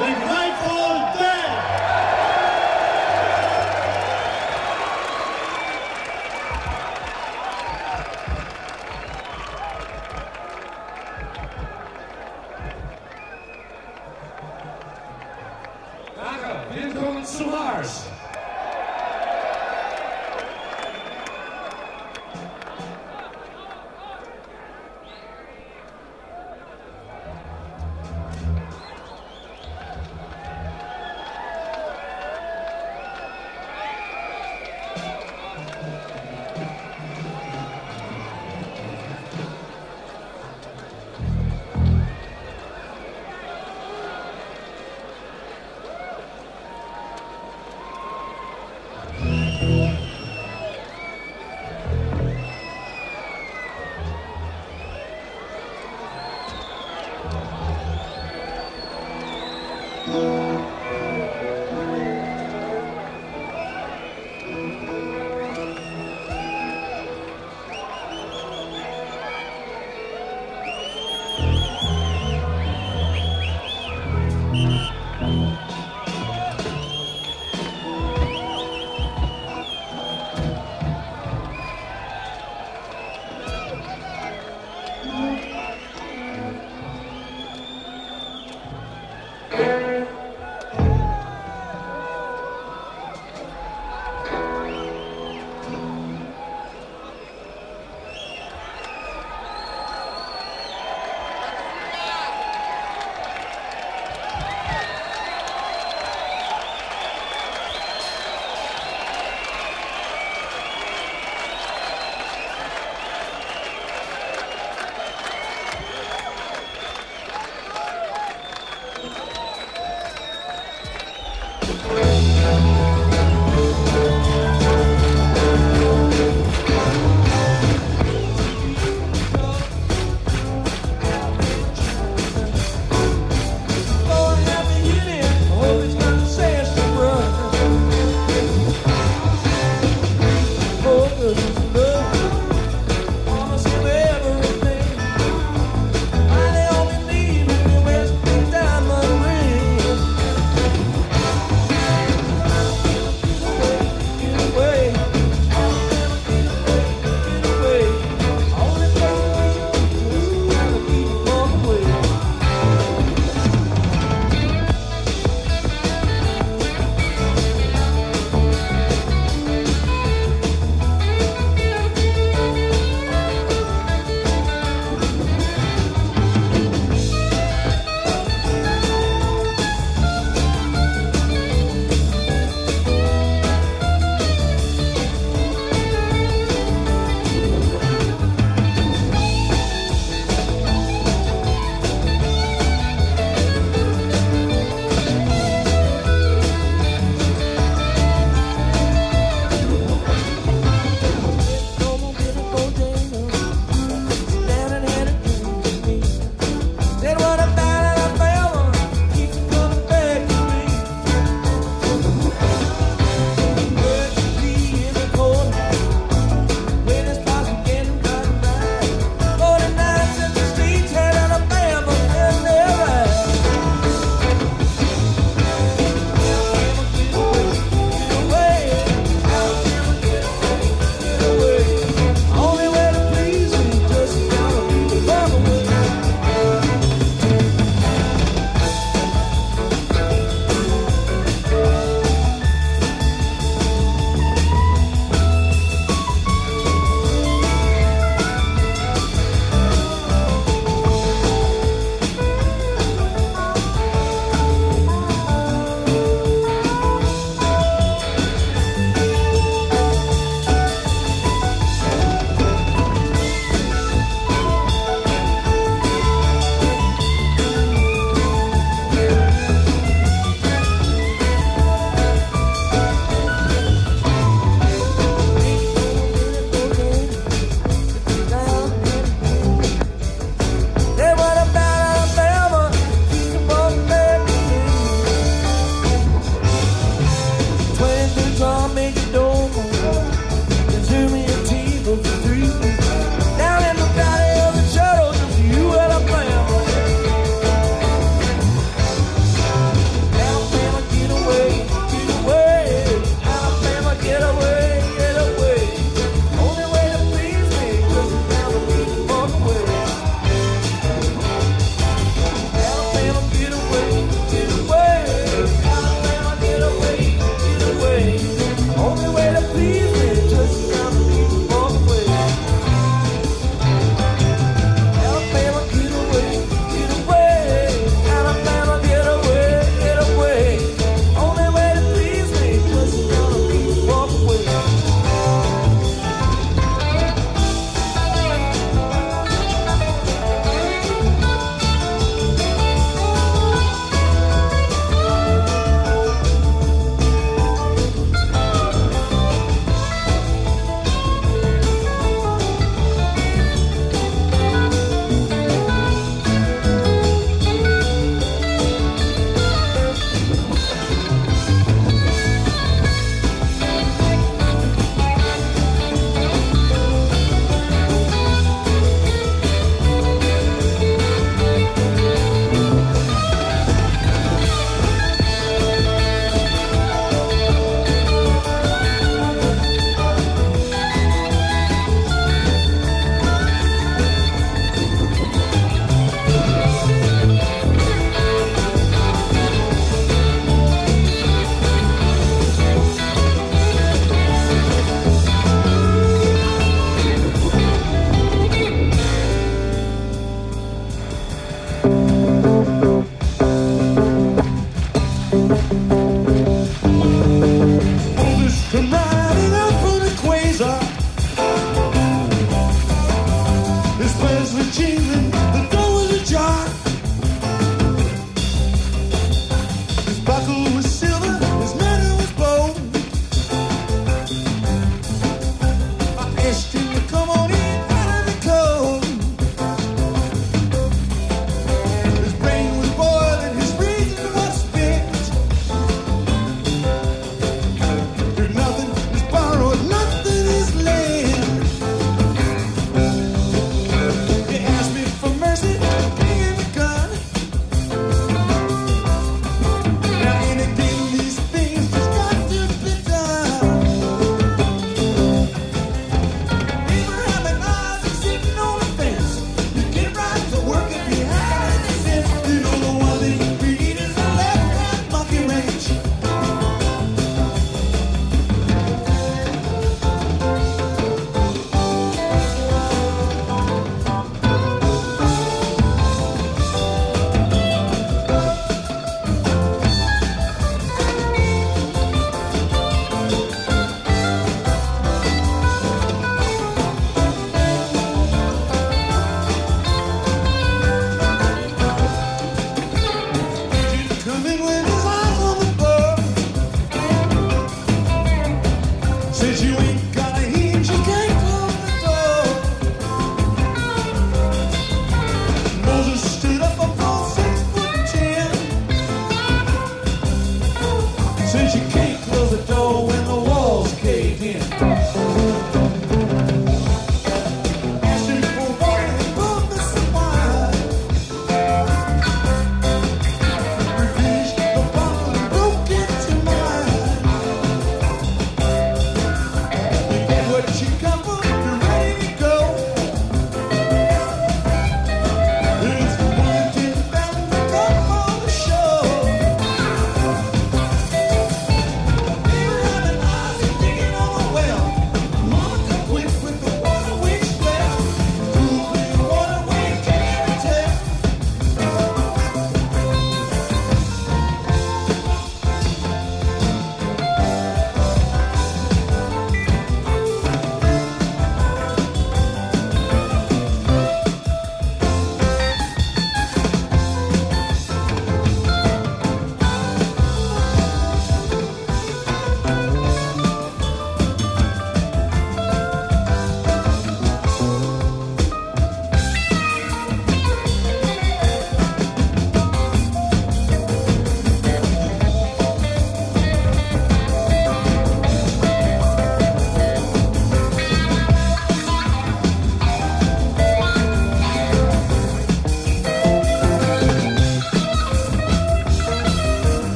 the Grateful Dead.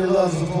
Everybody loves the.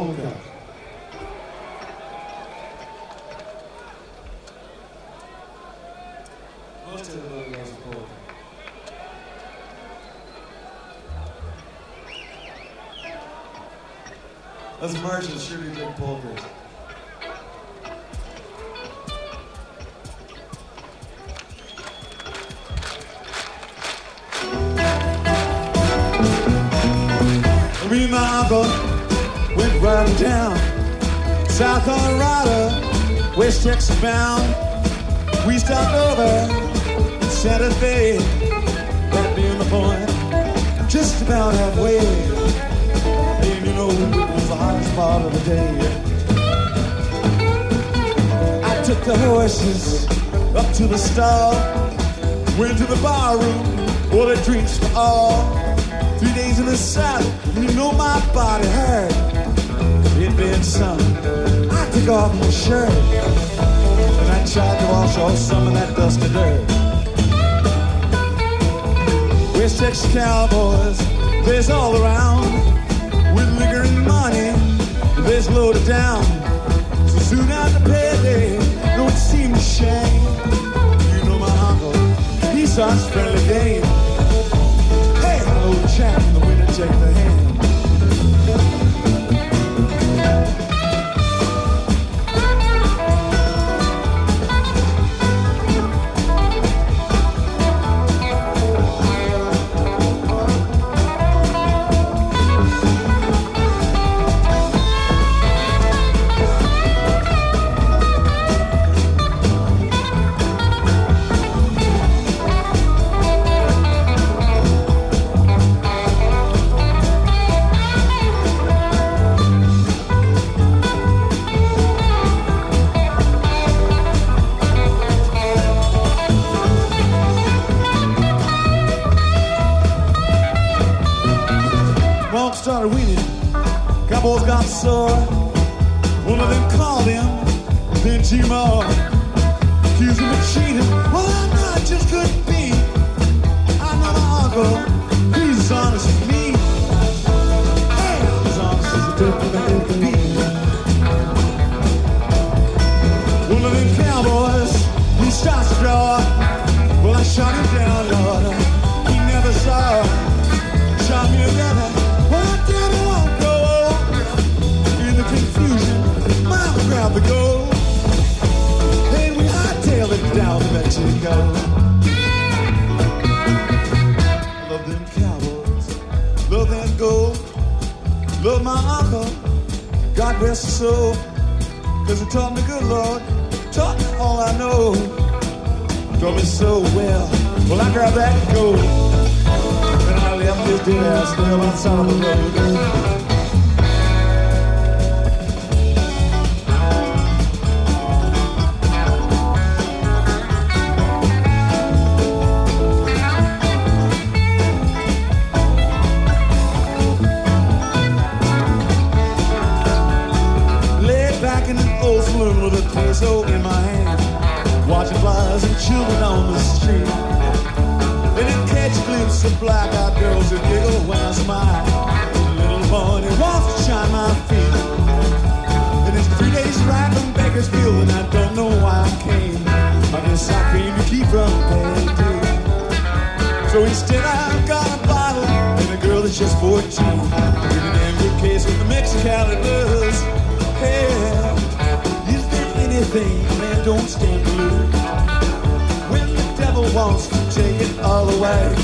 When the devil wants to take it all away,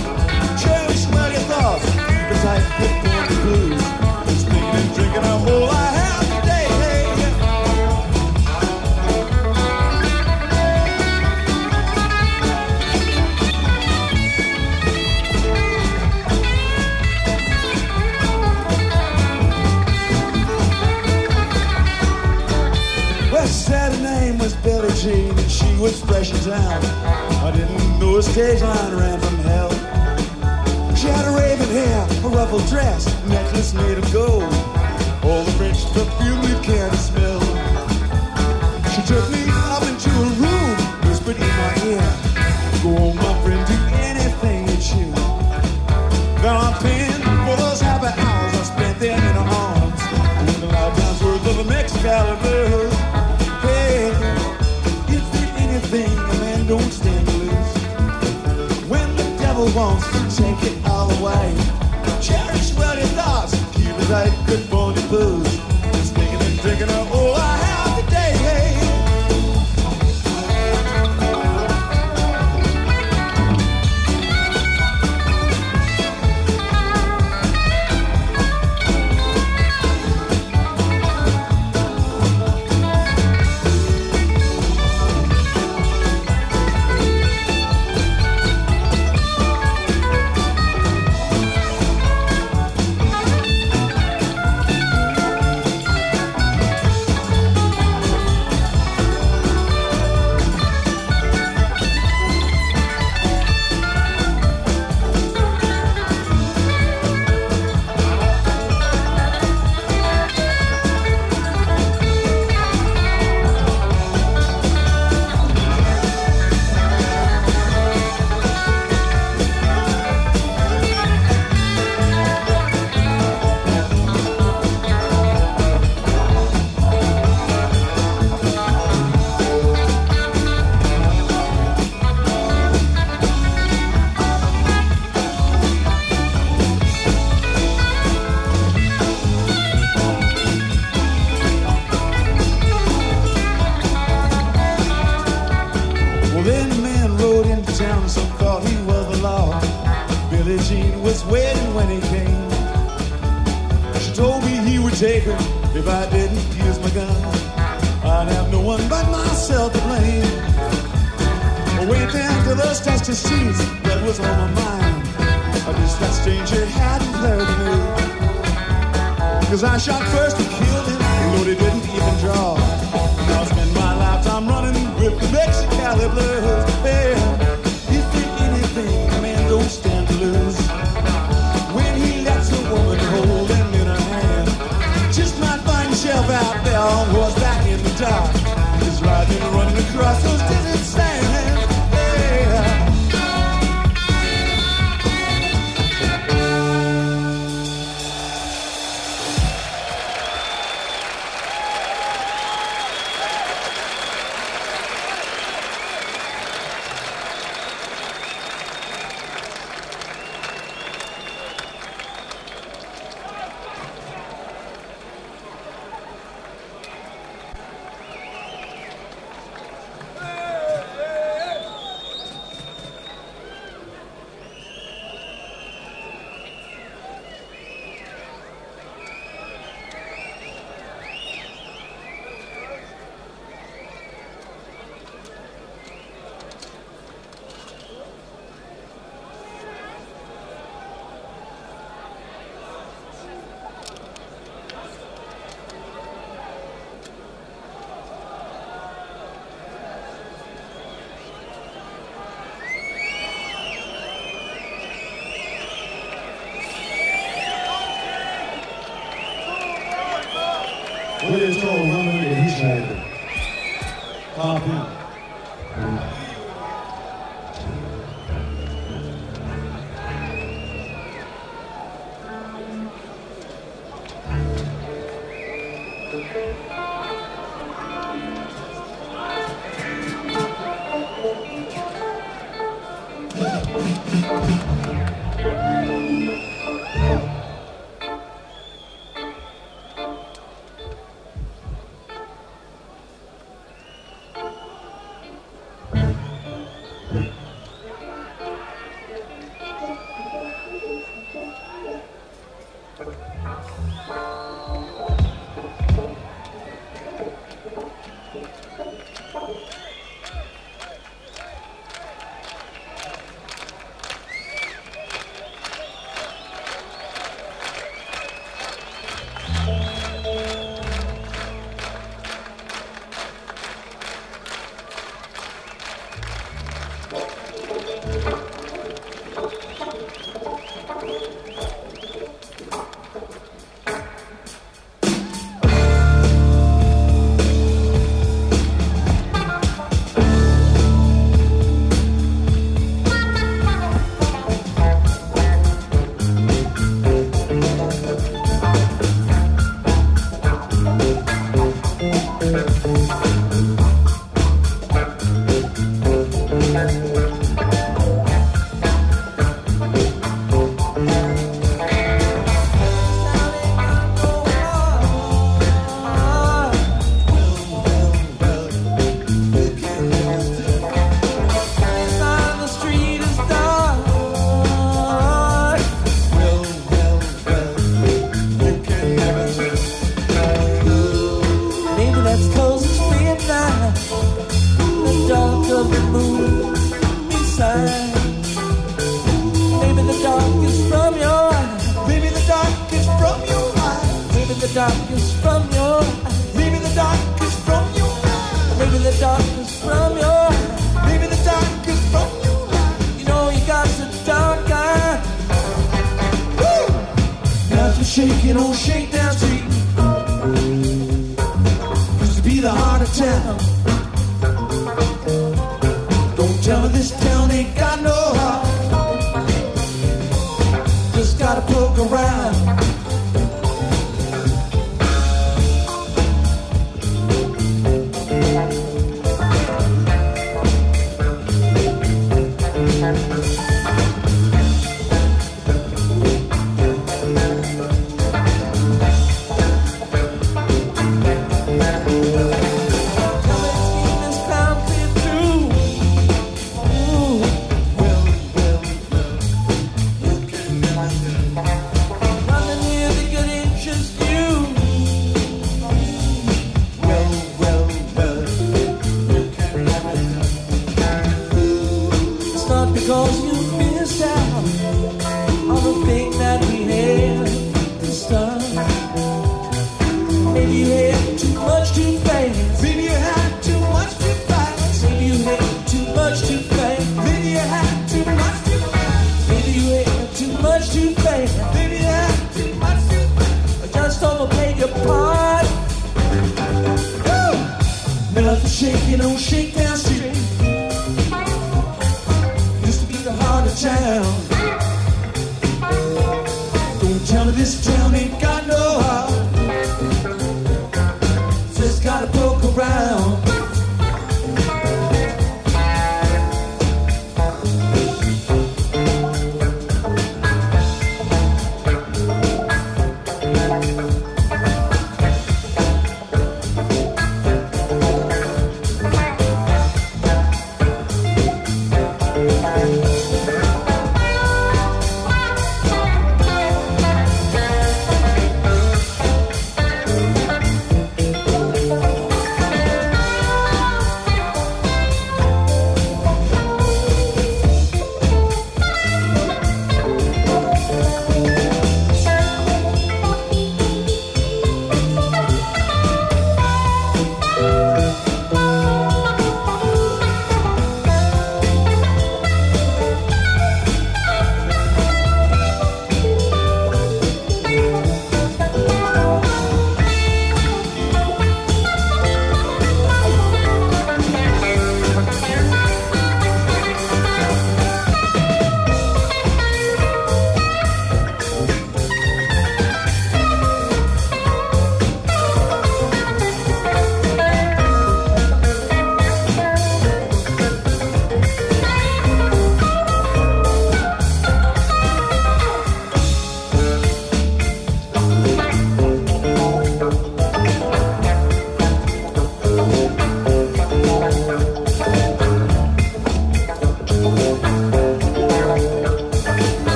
cherish what he cause I song was fresh as hell. I didn't know a stage line ran from hell. She had a raven hair, a ruffled dress, necklace made of gold. All the rich perfume you care to smell. She took me up and won't take it all away. Cherish what it does, keep it like good boy. was waiting when he came. She told me he would take her if I didn't use my gun. I'd have no one but myself to blame. Wait down till those touch the sheets that was on my mind. I wish that stranger hadn't heard me. Cause I shot first and killed him, loaded didn't even draw. Now I spend my lifetime running with the Mexicali blues. Yeah. grasshoppers didn't stand. Cause you missed out on the thing that we had this time. Maybe you had too much too fast. Maybe you had too much too fast. Maybe you had too much too fast. Maybe you had too much too fast. Maybe you had too much too fast. Maybe you had too much too fast. Just overplayed your part. Woo! Now if you shake, don't oh, shake that. down.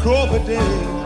Crawford day.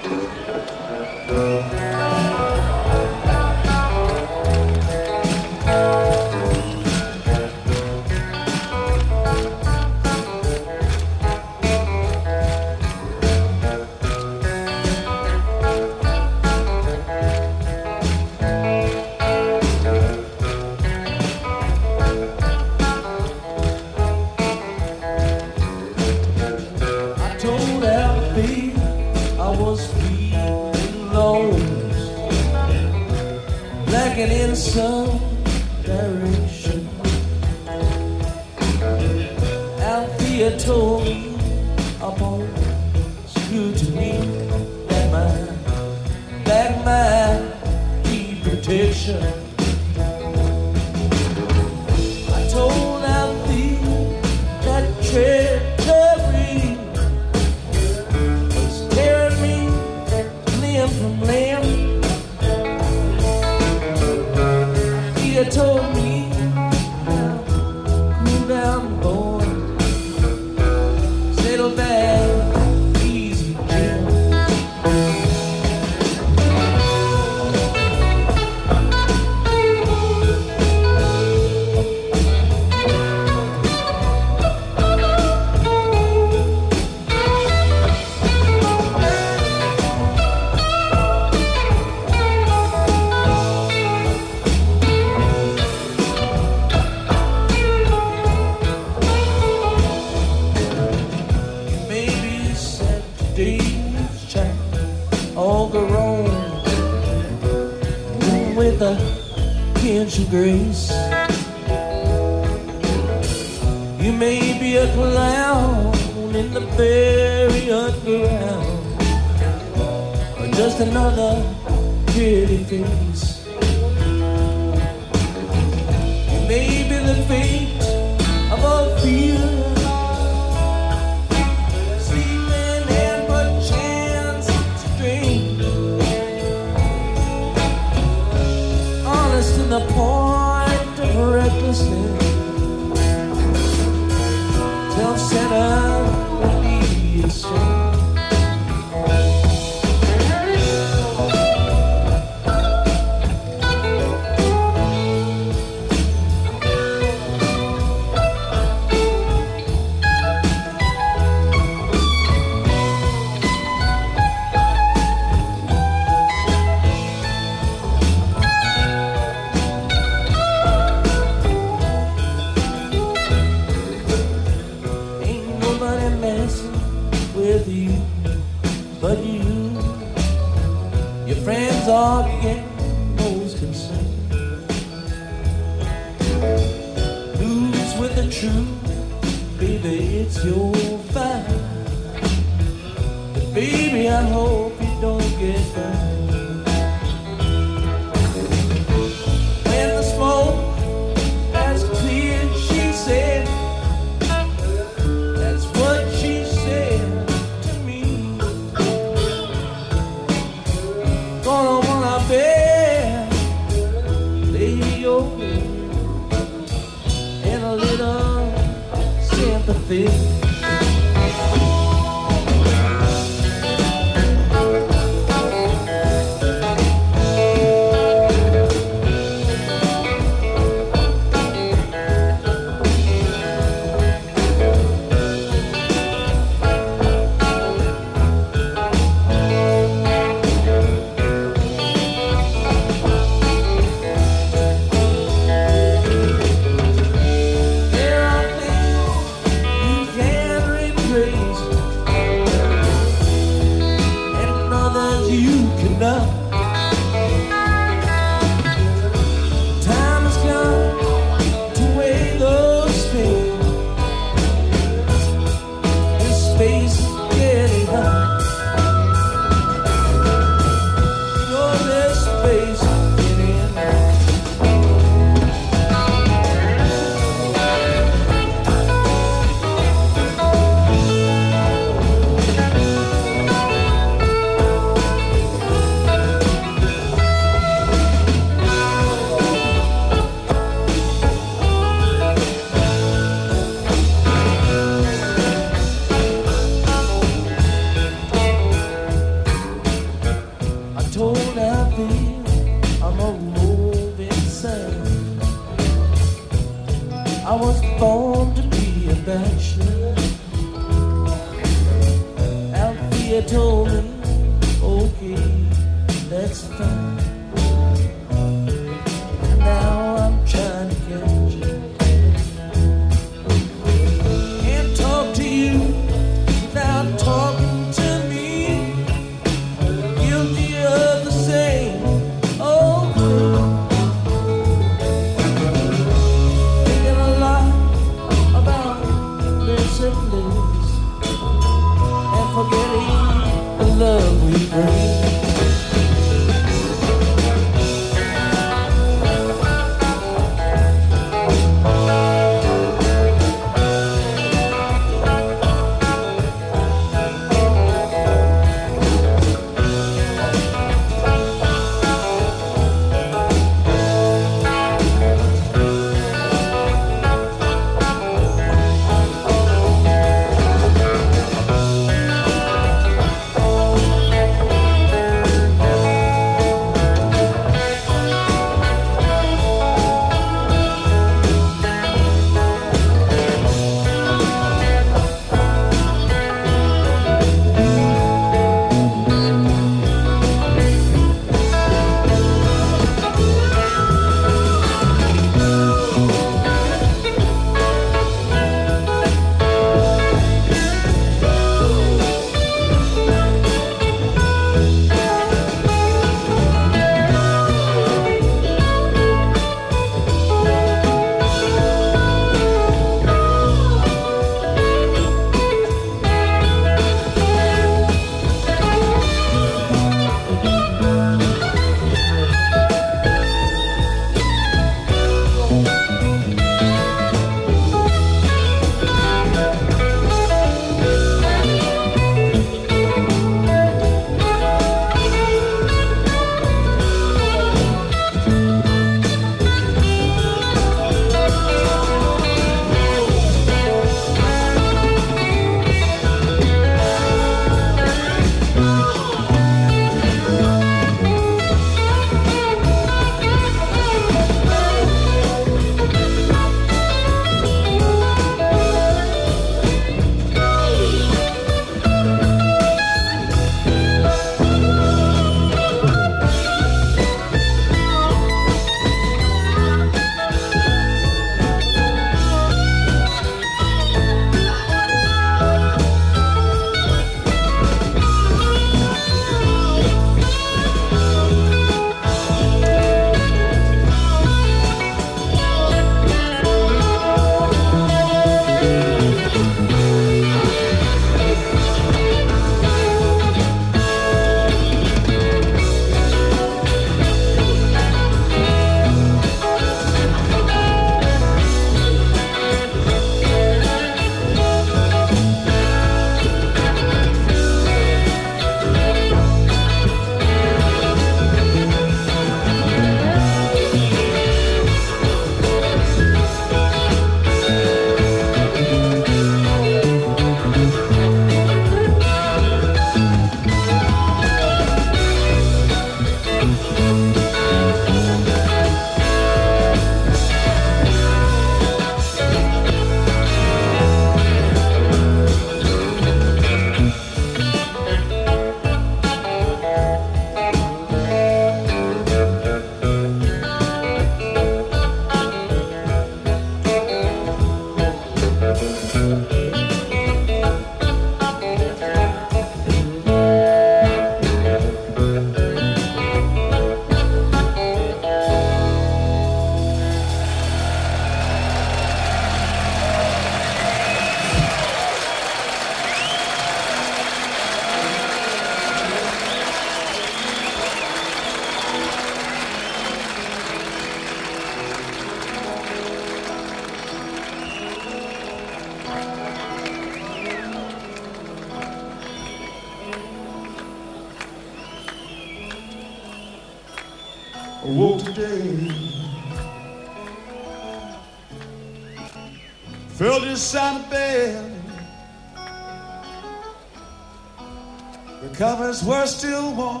Were still warm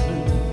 you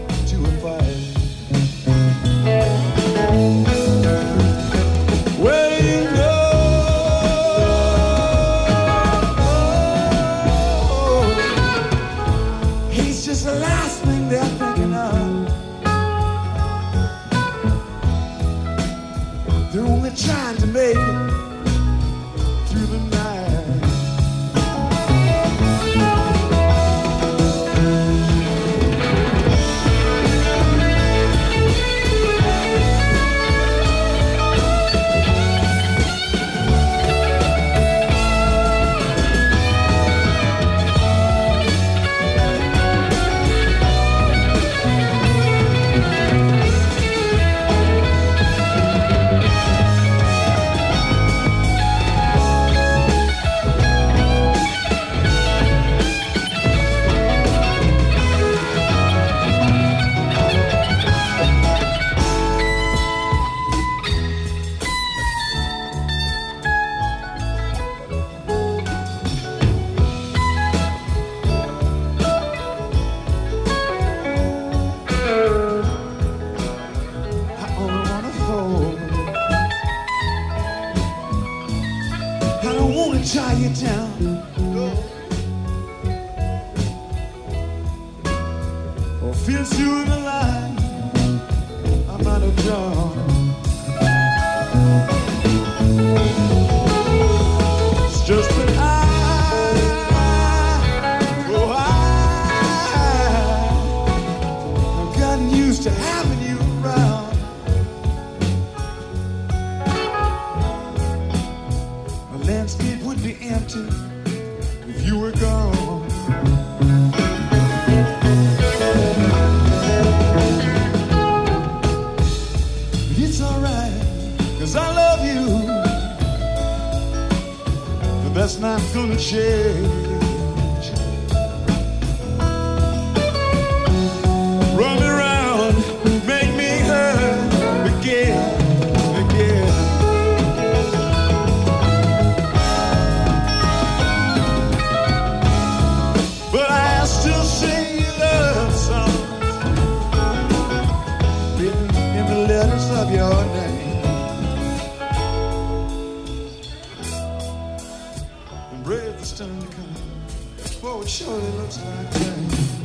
surely looks like rain.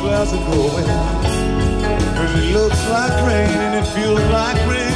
clouds are going. Cause it looks like rain and it feels like rain.